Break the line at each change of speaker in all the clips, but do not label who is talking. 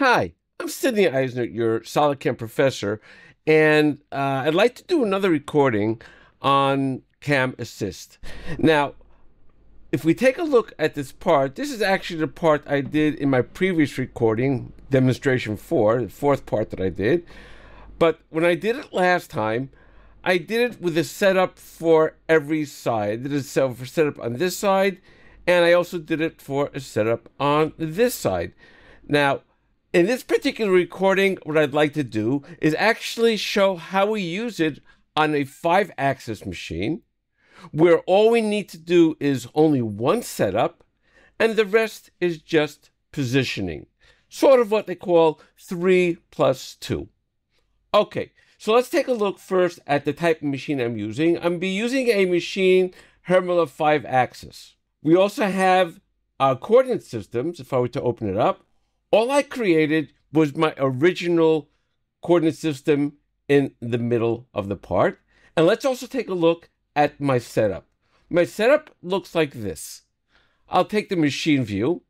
Hi, I'm Sidney Eisner, your SolidCAM professor, and uh, I'd like to do another recording on Cam Assist. Now, if we take a look at this part, this is actually the part I did in my previous recording, demonstration four, the fourth part that I did. But when I did it last time, I did it with a setup for every side. I did a setup on this side, and I also did it for a setup on this side. Now, in this particular recording, what I'd like to do is actually show how we use it on a five axis machine, where all we need to do is only one setup, and the rest is just positioning. Sort of what they call three plus two. Okay, so let's take a look first at the type of machine I'm using. I'm be using a machine Hermle 5 axis. We also have our coordinate systems, if I were to open it up, all I created was my original coordinate system in the middle of the part. And let's also take a look at my setup. My setup looks like this. I'll take the machine view.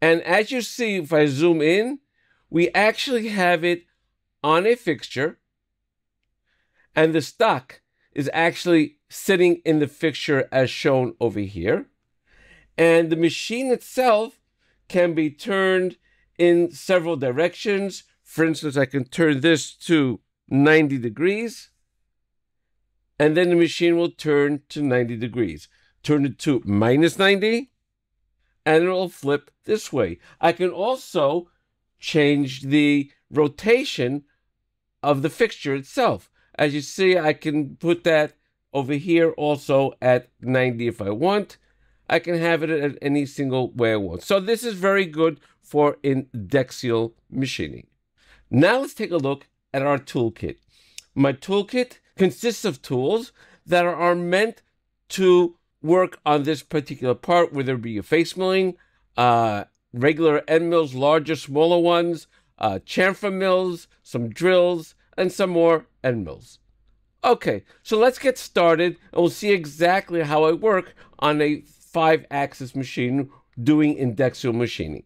And as you see, if I zoom in, we actually have it on a fixture. And the stock is actually sitting in the fixture as shown over here. And the machine itself can be turned in several directions. For instance, I can turn this to 90 degrees, and then the machine will turn to 90 degrees. Turn it to minus 90, and it will flip this way. I can also change the rotation of the fixture itself. As you see, I can put that over here also at 90 if I want. I can have it at any single way I want. So this is very good for indexial machining. Now let's take a look at our toolkit. My toolkit consists of tools that are meant to work on this particular part, whether it be a face milling, uh, regular end mills, larger, smaller ones, uh, chamfer mills, some drills, and some more end mills. Okay, so let's get started and we'll see exactly how I work on a five axis machine doing indexial machining.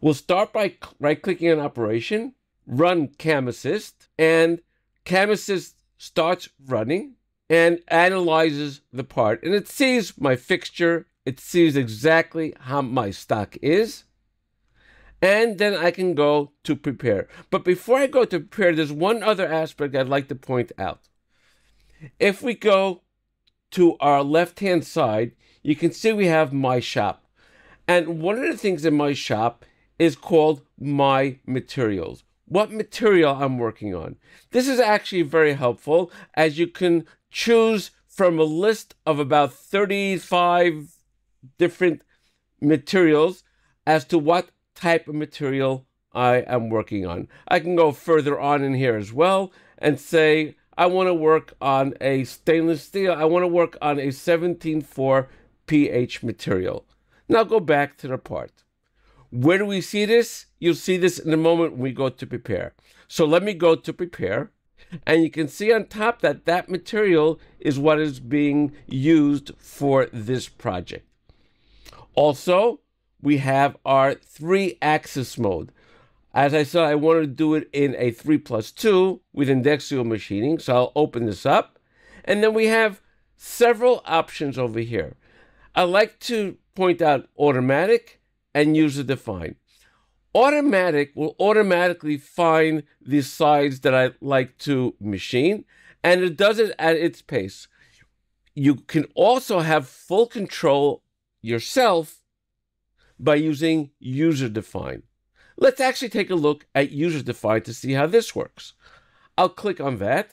We'll start by right clicking on operation, run Cam Assist, and Cam Assist starts running and analyzes the part. And it sees my fixture, it sees exactly how my stock is. And then I can go to prepare. But before I go to prepare, there's one other aspect I'd like to point out. If we go to our left hand side, you can see we have my shop. And one of the things in my shop is called My Materials. What material I'm working on. This is actually very helpful as you can choose from a list of about 35 different materials as to what type of material I am working on. I can go further on in here as well and say, I want to work on a stainless steel. I want to work on a 17.4 pH material. Now go back to the part. Where do we see this? You'll see this in a moment we go to prepare. So let me go to prepare. And you can see on top that that material is what is being used for this project. Also, we have our three axis mode. As I said, I wanted to do it in a 3 plus 2 with indexial machining. So I'll open this up. And then we have several options over here. I like to point out automatic and user define. Automatic will automatically find the sides that I like to machine, and it does it at its pace. You can also have full control yourself by using user define. Let's actually take a look at user define to see how this works. I'll click on that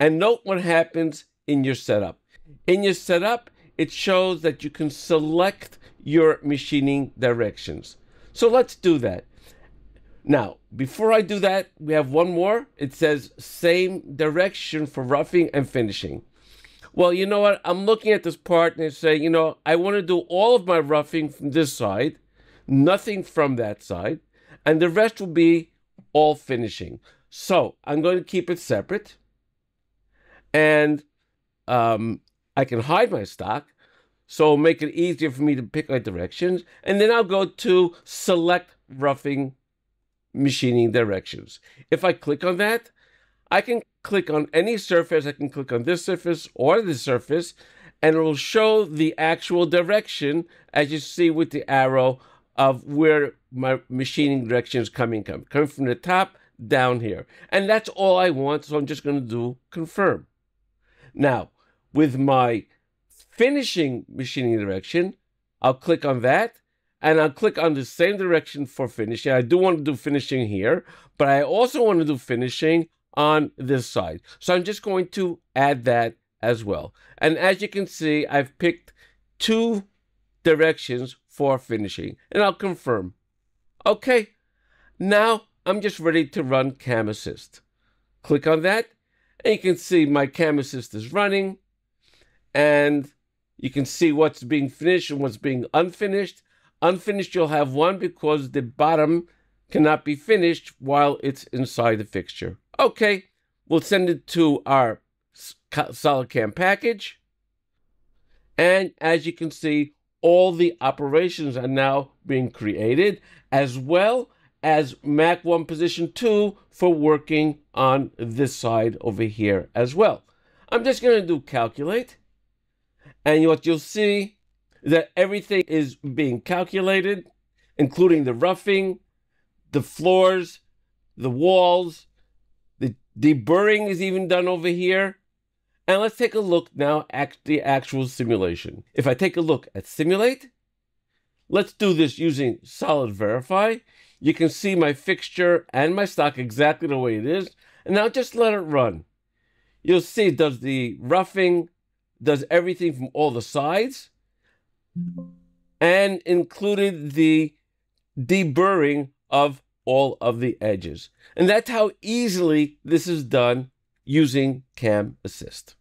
and note what happens in your setup. In your setup, it shows that you can select your machining directions. So let's do that. Now, before I do that, we have one more. It says same direction for roughing and finishing. Well, you know what? I'm looking at this part and I say, you know, I want to do all of my roughing from this side, nothing from that side, and the rest will be all finishing. So I'm going to keep it separate. And um, I can hide my stock. So make it easier for me to pick my directions. And then I'll go to select roughing machining directions. If I click on that, I can click on any surface. I can click on this surface or this surface, and it will show the actual direction as you see with the arrow of where my machining direction is coming from, coming from the top down here. And that's all I want, so I'm just going to do confirm. Now, with my finishing machining direction, I'll click on that and I'll click on the same direction for finishing. I do want to do finishing here, but I also want to do finishing on this side. So I'm just going to add that as well. And as you can see, I've picked two directions for finishing and I'll confirm. Okay, now I'm just ready to run Cam Assist. Click on that and you can see my Cam Assist is running and you can see what's being finished and what's being unfinished. Unfinished, you'll have one because the bottom cannot be finished while it's inside the fixture. Okay, we'll send it to our SolidCam package. And as you can see, all the operations are now being created, as well as Mac 1 position 2 for working on this side over here as well. I'm just going to do calculate. And what you'll see is that everything is being calculated, including the roughing, the floors, the walls, the deburring is even done over here. And let's take a look now at the actual simulation. If I take a look at simulate, let's do this using Solid Verify. You can see my fixture and my stock exactly the way it is. And now just let it run. You'll see it does the roughing, does everything from all the sides, and included the deburring of all of the edges. And that's how easily this is done using Cam Assist.